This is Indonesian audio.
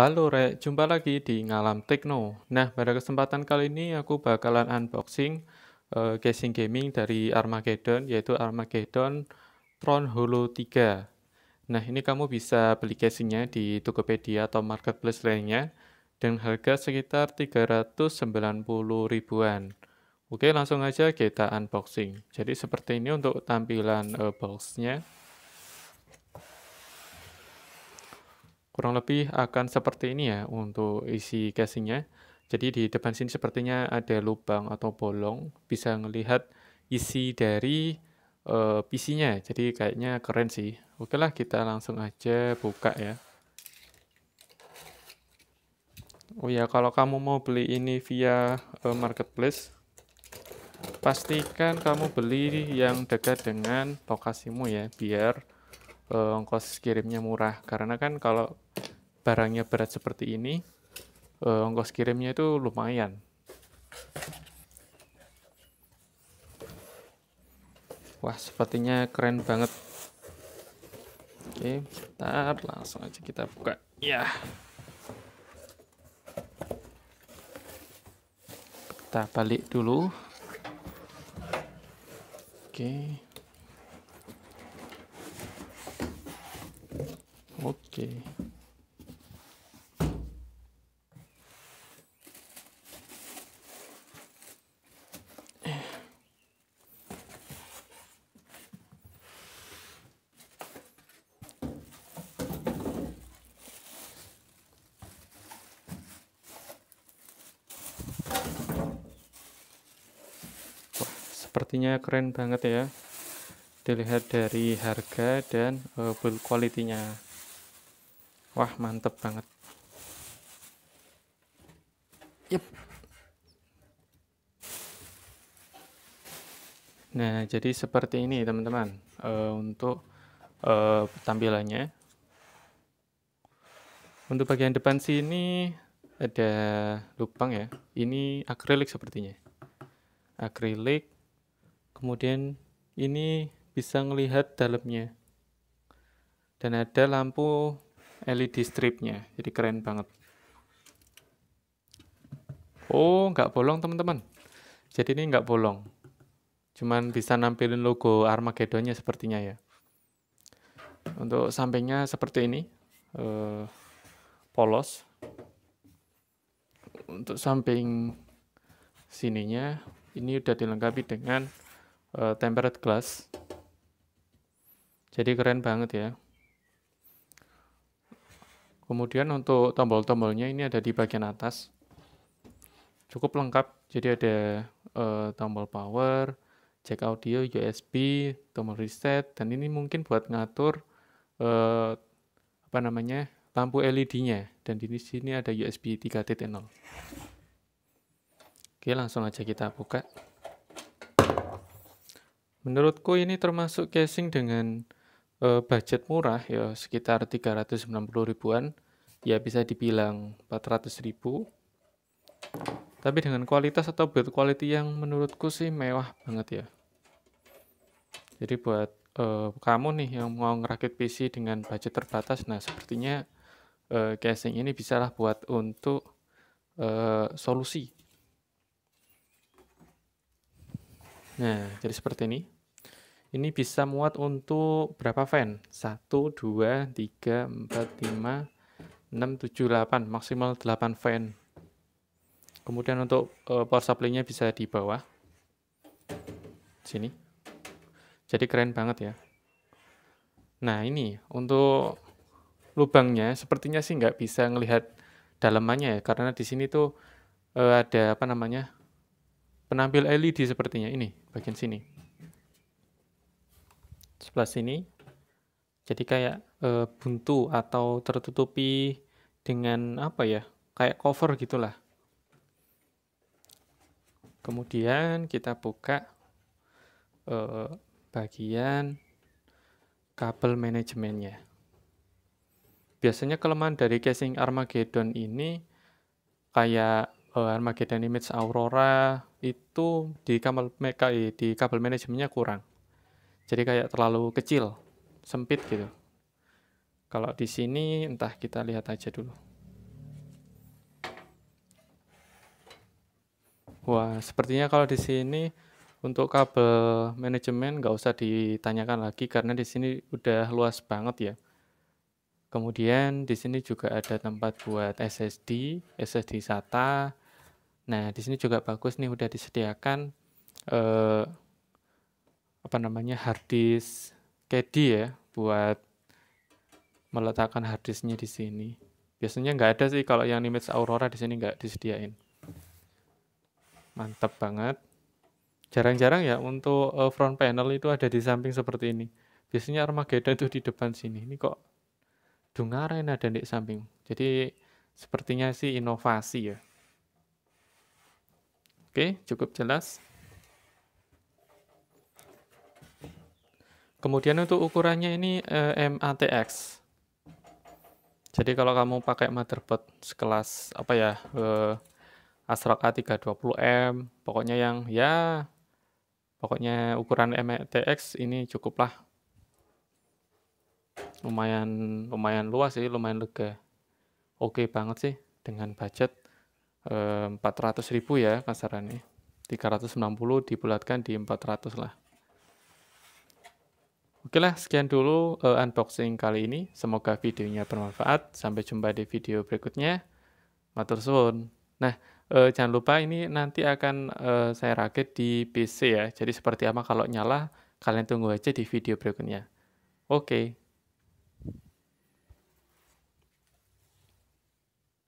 Halo Rek, jumpa lagi di Ngalam Tekno. Nah, pada kesempatan kali ini aku bakalan unboxing uh, casing gaming dari Armageddon, yaitu Armageddon Tron Holo 3. Nah, ini kamu bisa beli casingnya di Tokopedia atau marketplace lainnya dengan harga sekitar 390 ribuan. Oke, langsung aja kita unboxing. Jadi seperti ini untuk tampilan uh, boxnya. Kurang lebih akan seperti ini ya untuk isi casingnya. Jadi di depan sini sepertinya ada lubang atau bolong, bisa melihat isi dari uh, eh, PC-nya. Jadi kayaknya keren sih. Oke lah, kita langsung aja buka ya. Oh ya, kalau kamu mau beli ini via uh, marketplace, pastikan kamu beli yang dekat dengan lokasimu ya, biar uh, ongkos kirimnya murah. Karena kan kalau barangnya berat seperti ini, uh, ongkos kirimnya itu lumayan. Wah, sepertinya keren banget. Oke, bentar, langsung aja kita buka. Ya. Kita balik dulu. Oke. Oke. Sepertinya keren banget ya. Dilihat dari harga dan uh, build quality-nya. Wah mantep banget. Yep. nah jadi seperti ini teman-teman. Uh, untuk uh, tampilannya. Untuk bagian depan sini ada lubang ya. Ini akrilik sepertinya. Akrilik kemudian ini bisa melihat dalamnya. Dan ada lampu LED stripnya. Jadi keren banget. Oh nggak bolong teman-teman. Jadi ini nggak bolong. Cuman bisa nampilin logo Armageddonnya sepertinya ya. Untuk sampingnya seperti ini eh, polos. Untuk samping sininya ini udah dilengkapi dengan uh, tempered glass. Jadi keren banget ya. Kemudian untuk tombol-tombolnya ini ada di bagian atas. Cukup lengkap. Jadi ada uh, tombol power, jack audio, USB, tombol reset, dan ini mungkin buat ngatur uh, apa namanya lampu LED-nya. Dan di sini ada USB 3.0. Oke, langsung aja kita buka. Menurutku ini termasuk casing dengan uh, budget murah ya sekitar 390 ribuan. Ya bisa dibilang 400 ribu. Tapi dengan kualitas atau build quality yang menurutku sih mewah banget ya. Jadi buat uh, kamu nih yang mau ngerakit PC dengan budget terbatas nah sepertinya uh, casing ini bisalah buat untuk uh, solusi Nah, jadi seperti ini. Ini bisa muat untuk berapa fan? 1, 2, 3, 4, 5, 6, 7, 8. Maksimal 8 fan. Kemudian untuk uh, power supply-nya bisa di bawah. Sini. Jadi keren banget ya. Nah ini untuk lubangnya sepertinya sih nggak bisa ngelihat dalamannya ya. Karena di sini tuh uh, ada apa namanya penampil LED sepertinya. Ini bagian sini. Sebelah sini jadi kayak e, buntu atau tertutupi dengan apa ya kayak cover gitulah. Kemudian kita buka e, bagian kabel manajemennya. Biasanya kelemahan dari casing Armageddon ini kayak uh, Armageddon Image Aurora itu di kabel MKI eh, di kabel manajemennya kurang. Jadi kayak terlalu kecil, sempit gitu. Kalau di sini entah kita lihat aja dulu. Wah, sepertinya kalau di sini untuk kabel manajemen nggak usah ditanyakan lagi karena di sini udah luas banget ya. Kemudian di sini juga ada tempat buat SSD, SSD SATA, Nah, di sini juga bagus nih udah disediakan eh, apa namanya hard disk KD ya buat meletakkan hard disknya di sini. Biasanya nggak ada sih kalau yang image Aurora di sini nggak disediain. Mantap banget. Jarang-jarang ya untuk uh, front panel itu ada di samping seperti ini. Biasanya Armageddon itu di depan sini. Ini kok Dungaren ada di samping. Jadi sepertinya sih inovasi ya. Oke, cukup jelas. Kemudian untuk ukurannya ini eh, MATX. Jadi kalau kamu pakai motherboard sekelas apa ya, uh, Asrock A320M, pokoknya yang ya pokoknya ukuran MTX ini cukuplah. Lumayan lumayan luas sih, lumayan lega. Oke banget sih dengan budget eh, 400.000 ya kasarannya. 390 dibulatkan di 400 lah. Oke lah, sekian dulu uh, unboxing kali ini. Semoga videonya bermanfaat. Sampai jumpa di video berikutnya. Matur suwun. Nah, uh, jangan lupa ini nanti akan uh, saya rakit di PC ya. Jadi seperti apa kalau nyala, kalian tunggu aja di video berikutnya. Oke.